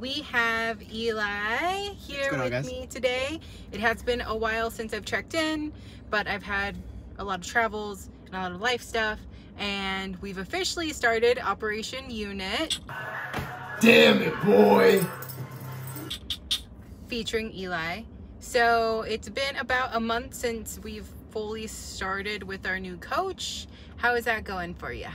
we have Eli here going on, with guys? me today. It has been a while since I've checked in, but I've had a lot of travels and a lot of life stuff, and we've officially started Operation Unit Damn it, boy. featuring Eli. So it's been about a month since we've fully started with our new coach. How is that going for you?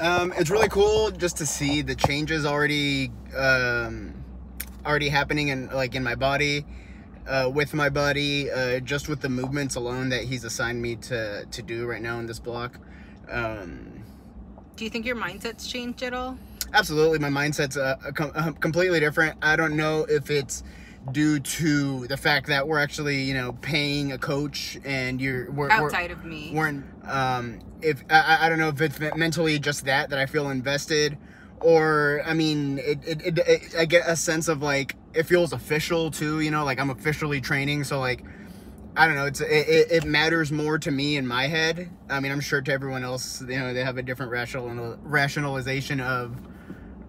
Um, it's really cool just to see the changes already, um, already happening in like in my body, uh, with my body, uh, just with the movements alone that he's assigned me to to do right now in this block. Um, Do you think your mindset's changed at all? absolutely, my mindset's uh, com- uh, completely different. I don't know if it's due to the fact that we're actually, you know, paying a coach and you're we're, we're- Outside of me. weren't um if I, I don't know if it's mentally just that that i feel invested or i mean it, it, it, i get a sense of like it feels official too you know like i'm officially training. So like i don't know. It's it, it, it matters more to me in my head. I mean i'm sure to everyone else you know they have a different rational rationalization of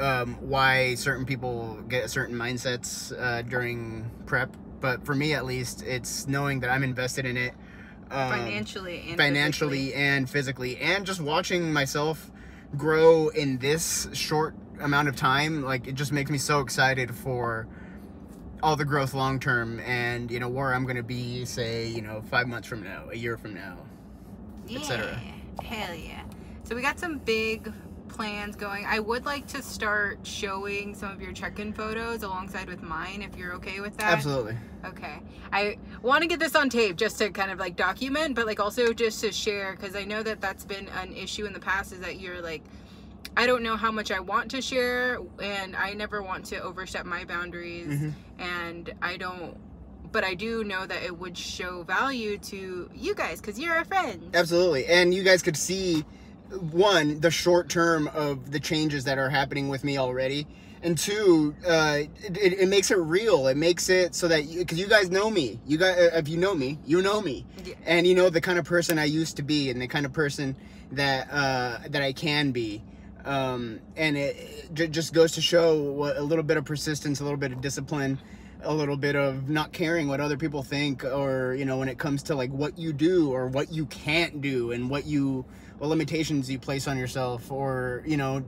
um, why certain people get certain mindsets uh, during prep but for me at least it's knowing that i'm invested in it um, financially and financially physically. and physically and just watching myself grow in this short amount of time like it just makes me so excited for all the growth long term and you know where i'm gonna be say you know five months from now a year from now. Yeah, hell yeah. So we got some big plans going. I would like to start showing some of your check-in photos alongside with mine if you're okay with that. absolutely Okay. I want to get this on tape just to kind of like document, but like also just to share because I know that that's been an issue in the past is that you're like, I don't know how much I want to share and I never want to overstep my boundaries Mhm. and I don't, but I do know that it would show value to you guys because you're our friends. absolutely and you guys could see one the short term of the changes that are happening with me already and two uh it, it, it makes it real. It makes it so that because you, guys know me. You guys if you know me you know me. Yeah. and you know the kind of person i used to be and the kind of person that uh that i can be. Um and it, it just goes to show what a little bit of persistence a little bit of discipline a little bit of not caring what other people think or you know when it comes to like what you do or what you can't do and what you what limitations you place on yourself or you know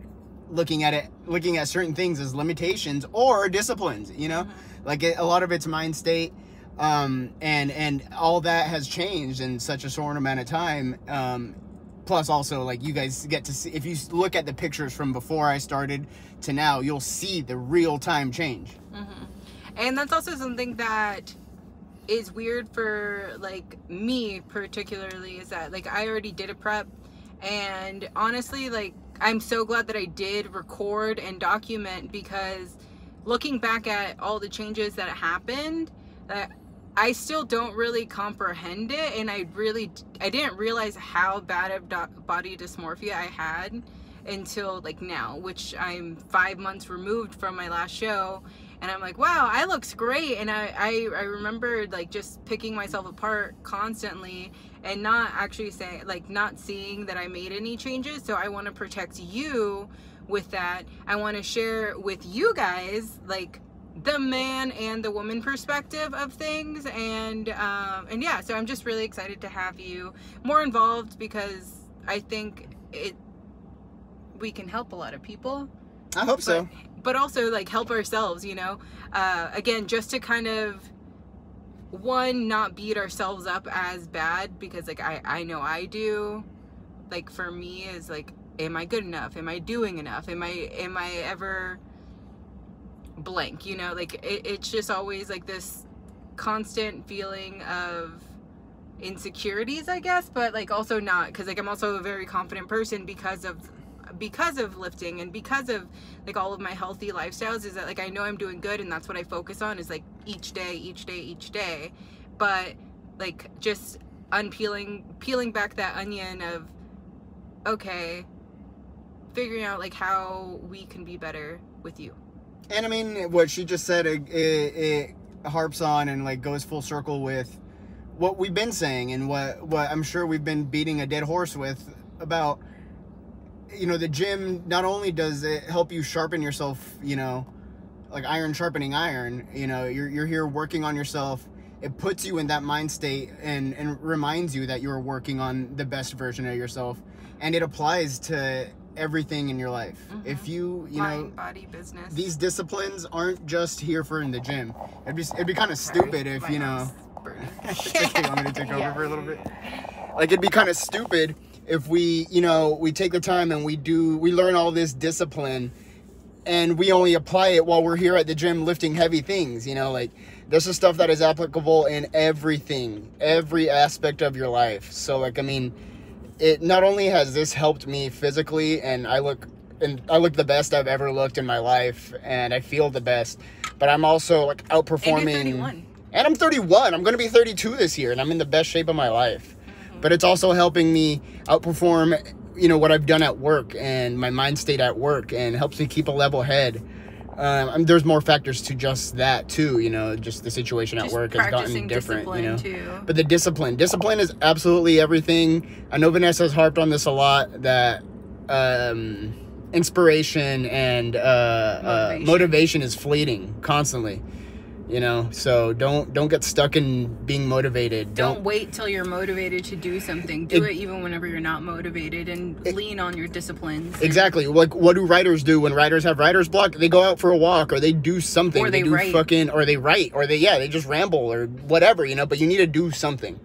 looking at it looking at certain things as limitations or disciplines you know? Like it, a lot of it's mind state um and and all that has changed in such a short amount of time um plus also like you guys get to see if you look at the pictures from before i started to now you'll see the real time change. And that's also something that is weird for like me particularly is that like I already did a prep and honestly like I'm so glad that I did record and document because looking back at all the changes that happened that I still don't really comprehend it. And I really I didn't realize how bad of body dysmorphia I had until like now which I'm 5 months removed from my last show and I'm like, wow, I looks great. And I, I, I remembered like just picking myself apart constantly and not actually saying, like, not seeing that I made any changes. So I want to protect you with that. I want to share with you guys, like, the man and the woman perspective of things and um and yeah so i'm just really excited to have you more involved because i think it we can help a lot of people i hope so but, also like help ourselves you know? Uh, again just to kind of one not beat ourselves up as bad because like i i know i do. Like for me is like am i good enough? Am i doing enough? Am i am i ever blank you know? Like it, it's just always like this constant feeling of insecurities i guess but like also not because like i'm also a very confident person because of because of lifting and because of like all of my healthy lifestyles is that like I know I'm doing good and that's what I focus on is like each day, each day, each day. But like just unpeeling peeling back that onion of okay, figuring out like how we can be better with you. And I mean, what she just said, it, it, it harps on and like goes full circle with what we've been saying and what what I'm sure we've been beating a dead horse with about. You know, the gym not only does it help you sharpen yourself, you know, like iron sharpening iron. You know, you're you're here working on yourself. It puts you in that mind state and and reminds you that you're working on the best version of yourself, and it applies to everything in your life. Mhm. If you you Mind, know body, business. these disciplines aren't just here for in the gym. It'd be it'd be kind of stupid if My you know. burning. you want me to take over Yeah. for a little bit? Like it'd be kind of stupid if we, you know, we take the time and we do, we learn all this discipline, and we only apply it while we're here at the gym lifting heavy things. You know, like this is stuff that is applicable in everything, every aspect of your life. So, like, I mean, it not only has this helped me physically, and I look. And I look the best I've ever looked in my life, and I feel the best. But I'm also like And outperforming. 31. And I'm 31. I'm going to be 32 this year, and I'm in the best shape of my life. But it's also helping me outperform, you know, what I've done at work and my mind state at work, and helps me keep a level head. Um, there's more factors to just that too. You know, just the situation at work has gotten different. You know, too. but the discipline, discipline is absolutely everything. I know Vanessa has harped on this a lot. That um, inspiration and uh, uh, Motivation. motivation is fleeting constantly. You know, so don't don't get stuck in being motivated. Don't wait till you're motivated to do something. Do It- it, even whenever you're not motivated and It- lean on your disciplines. Exactly. Like, what do writers do when writers have writer's block? They go out for a walk, or they do something. Or they do write. fucking, or they write, or they yeah, they just ramble or whatever, you know. But you need to do something.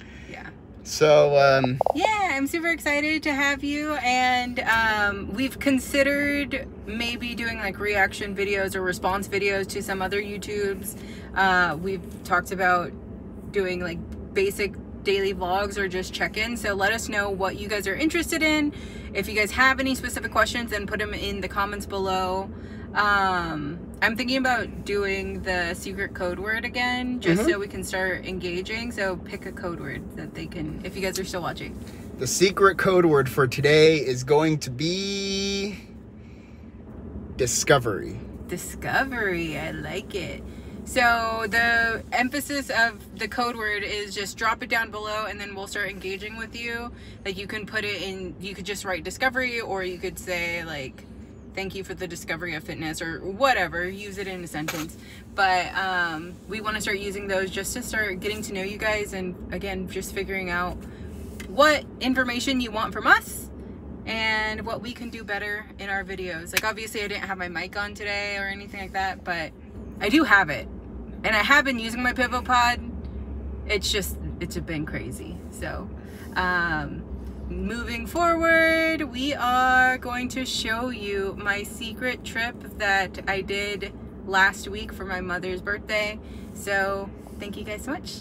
So um, Yeah, I'm super excited to have you. And um, we've considered maybe doing like reaction videos or response videos to some other YouTubes. Uh, we've talked about doing like basic daily vlogs or just check-in. So let us know what you guys are interested in. If you guys have any specific questions, then put them in the comments below. Um, I'm thinking about doing the secret code word again, just Mhm. so we can start engaging. So pick a code word that they can, if you guys are still watching. the secret code word for today is going to be discovery. Discovery. I like it. So the emphasis of the code word is just drop it down below and then we'll start engaging with you. Like you can put it in you could just write discovery or you could say like thank you for the discovery of fitness or whatever. Use it in a sentence. But um, we want to start using those just to start getting to know you guys and again just figuring out what information you want from us and what we can do better in our videos. Like obviously I didn't have my mic on today or anything like that, but I do have it. And I have been using my Pivo Pod. It's just it's been crazy. So um moving forward, we are going to show you my secret trip that I did last week for my mother's birthday. So thank you guys so much.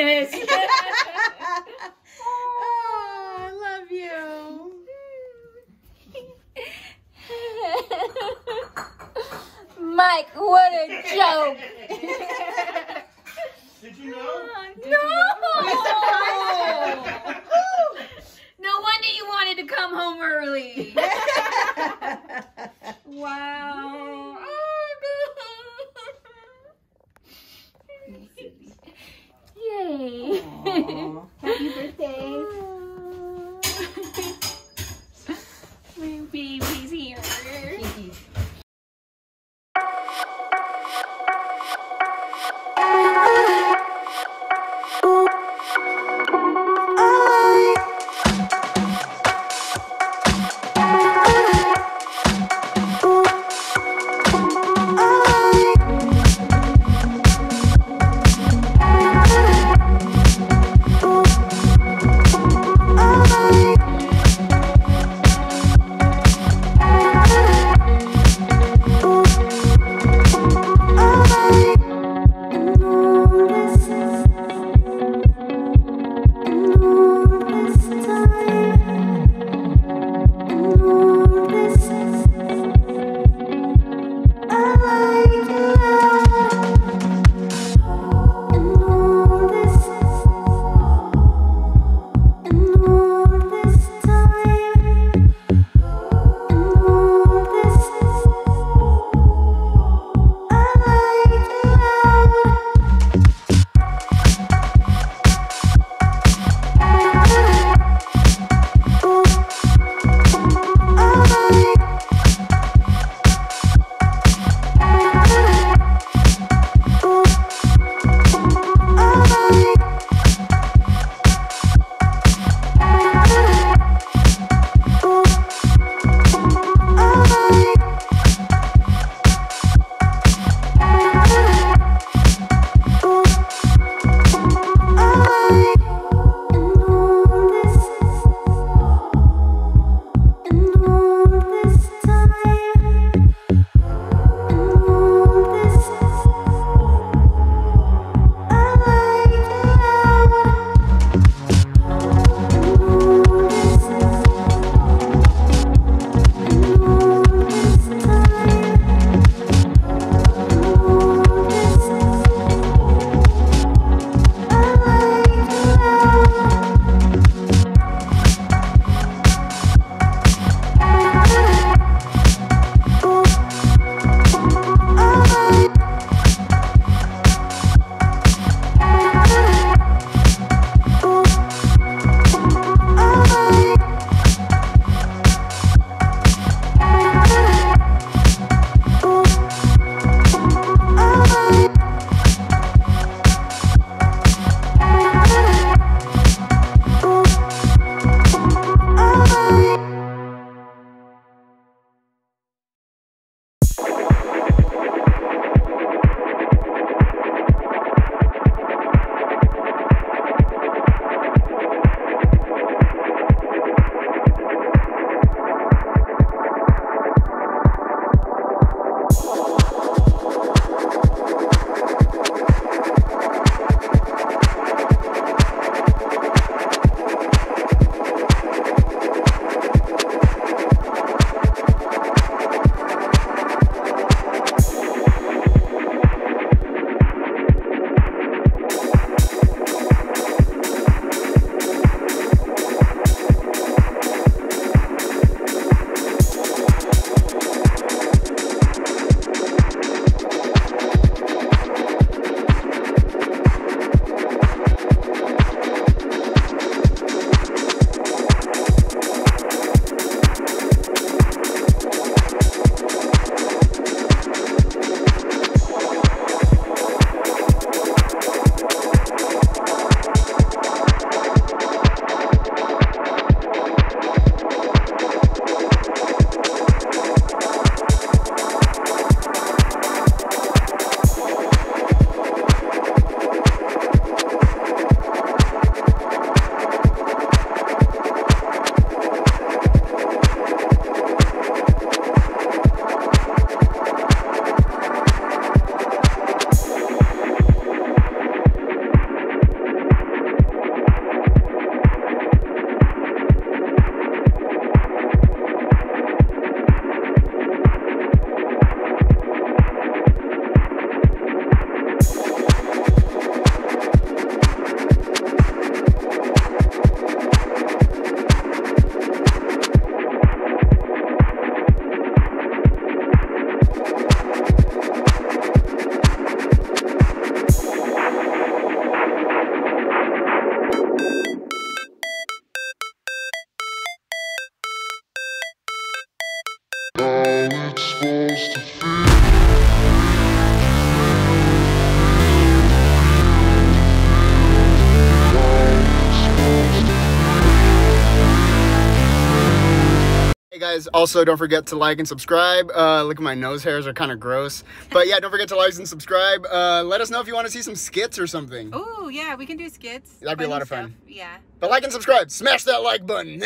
Cabrones. Oh, I love you. Mike, what a joke. Did you know? No! No wonder you wanted to come home early. Also, don't forget to like and subscribe. Uh, look at my nose hairs are kind of gross. But yeah, don't forget to like and subscribe. Uh, let us know if you want to see some skits or something. Oh yeah, we can do skits. That'd be a lot of fun. stuff. Yeah. But like and subscribe. Smash that like button.